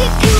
you